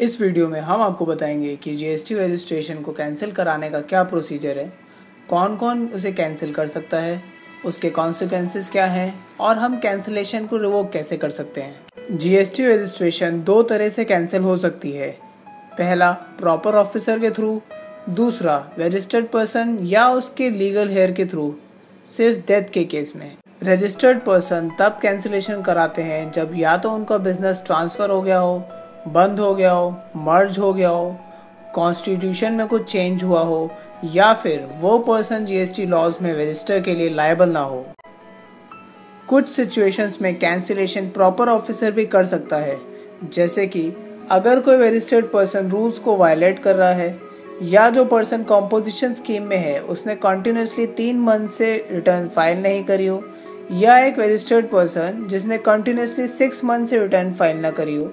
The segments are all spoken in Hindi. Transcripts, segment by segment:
इस वीडियो में हम आपको बताएँगे कि जीएसटी रजिस्ट्रेशन को कैंसिल कराने का क्या प्रोसीजर है। कौन कौन उसे कैंसिल कर सकता है? उसके कॉन्सिक्वेंसेस क्या हैं? और हम कैंसिलेशन को रिवोक कैसे कर सकते हैं? जीएसटी रजिस्ट्रेशन दो तरह से कैंसिल हो सकती है। पहला प्रॉपर ऑफिसर के थ्रू दूसरा रजिस्टर्ड पर्सन या उसके लीगल हेयर के थ्रू सिर्फ़ डेथ के केस में। रजिस्टर्ड पर्सन तब कैंसिलेशन कराते हैं जब या तो उनका बिज़नेस ट्रांसफ़र हो गया हो बंद हो गया हो, मर्ज हो गया हो कॉन्स्टिट्यूशन में कुछ चेंज हुआ हो, या फिर वो पर्सन जीएसटी लॉज में रजिस्टर के लिए लाइबल ना हो। कुछ सिचुएशंस में कैंसिलेशन प्रॉपर ऑफिसर भी कर सकता है। जैसे कि अगर कोई रजिस्टर्ड पर्सन रूल्स को वायलेट कर रहा है, या जो पर्सन कॉम्पोजिशन स्कीम में है, उसने कंटिन्यूसली तीन मंथ से रिटर्न फ़ाइल नहीं करी हो, या एक रजिस्टर्ड पर्सन जिसने कंटिन्यूसली सिक्स मंथ से रिटर्न फ़ाइल ना करी हो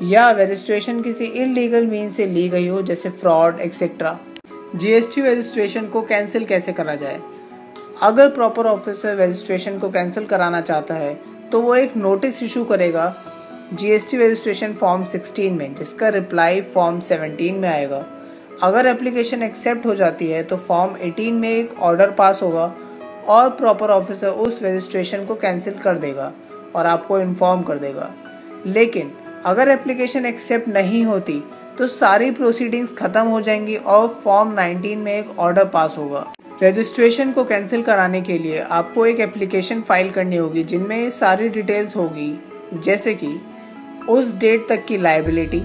या रजिस्ट्रेशन किसी इलीगल मीन से ली गई हो, जैसे फ्रॉड एक्सेट्रा जीएसटी रजिस्ट्रेशन को कैंसिल कैसे करा जाए? अगर प्रॉपर ऑफिसर रजिस्ट्रेशन को कैंसिल कराना चाहता है तो वो एक नोटिस इशू करेगा जीएसटी रजिस्ट्रेशन फॉर्म 16 में, जिसका रिप्लाई फॉर्म 17 में आएगा। अगर एप्लीकेशन एक्सेप्ट हो जाती है तो फॉर्म 18 में एक ऑर्डर पास होगा और प्रॉपर ऑफिसर उस रजिस्ट्रेशन को कैंसिल कर देगा और आपको इन्फॉर्म कर देगा। लेकिन अगर एप्लीकेशन एक्सेप्ट नहीं होती तो सारी प्रोसीडिंग्स खत्म हो जाएँगी और फॉर्म 19 में एक ऑर्डर पास होगा। रजिस्ट्रेशन को कैंसिल कराने के लिए आपको एक एप्लीकेशन फ़ाइल करनी होगी, जिनमें सारी डिटेल्स होगी। जैसे कि उस डेट तक की लाइबिलिटी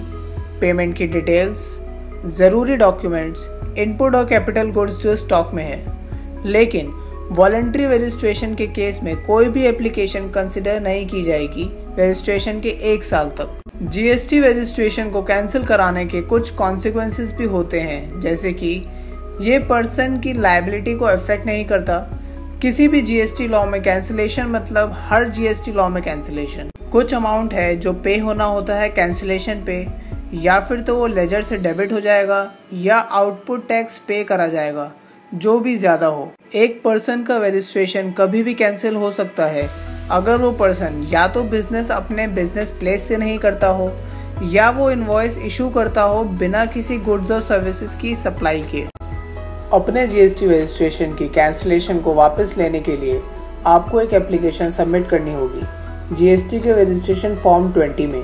पेमेंट की डिटेल्स ज़रूरी डॉक्यूमेंट्स इनपुट और कैपिटल गुड्स जो स्टॉक में है। लेकिन वॉलेंट्री रजिस्ट्रेशन के केस में कोई भी एप्लीकेशन कंसिडर नहीं की जाएगी रजिस्ट्रेशन के एक साल तक। जीएसटी रजिस्ट्रेशन को कैंसिल कराने के कुछ कॉन्सिक्वेंसेस भी होते हैं। जैसे कि, ये पर्सन की लाइबिलिटी को अफेक्ट नहीं करता। किसी भी जीएसटी लॉ में कैंसिलेशन मतलब हर जीएसटी लॉ में कैंसिलेशन कुछ अमाउंट है जो पे होना होता है कैंसिलेशन पे, या फिर तो वो लेजर से डेबिट हो जाएगा, या आउटपुट टैक्स पे करा जाएगा, जो भी ज़्यादा हो। एक पर्सन का रजिस्ट्रेशन कभी भी कैंसिल हो सकता है। अगर वो पर्सन या तो बिज़नेस अपने बिज़नेस प्लेस से नहीं करता हो, या वो इन्वॉइस इशू करता हो बिना किसी गुड्स और सर्विसेज़ की सप्लाई के। अपने जीएसटी रजिस्ट्रेशन की कैंसिलेशन को वापस लेने के लिए आपको एक एप्लीकेशन सबमिट करनी होगी जीएसटी के रजिस्ट्रेशन फॉर्म 20 में।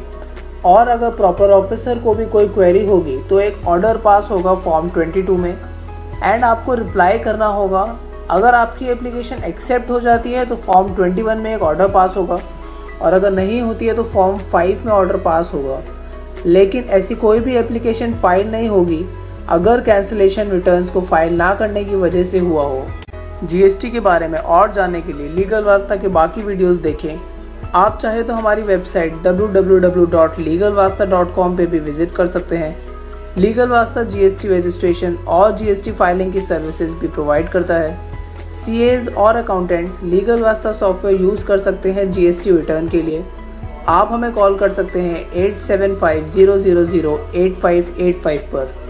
और अगर प्रॉपर ऑफिसर को भी कोई क्वेरी होगी तो एक ऑर्डर पास होगा फॉर्म 22 में। एंड आपको रिप्लाई करना होगा अगर आपकी एप्लीकेशन एक्सेप्ट हो जाती है तो फॉर्म 21 में एक ऑर्डर पास होगा। और अगर नहीं होती है तो फॉर्म 5 में ऑर्डर पास होगा। लेकिन ऐसी कोई भी एप्लीकेशन फ़ाइल नहीं होगी, अगर कैंसिलेशन रिटर्न्स को फ़ाइल ना करने की वजह से हुआ हो। जीएसटी के बारे में और जानने के लिए लीगल वास्ता के बाकी वीडियोस देखें। आप चाहे तो हमारी वेबसाइट www.legalvasta.com पे भी विज़िट कर सकते हैं। लीगल वास्ता जीएसटी रजिस्ट्रेशन और जीएसटी फाइलिंग की सर्विसेज़ भी प्रोवाइड करता है। सी और accountants legal Wasta software use कर सकते हैं जीएसटी रिटर्न के लिए। आप हमें कॉल कर सकते हैं eight seven five zero zero zero eight five eight five पर।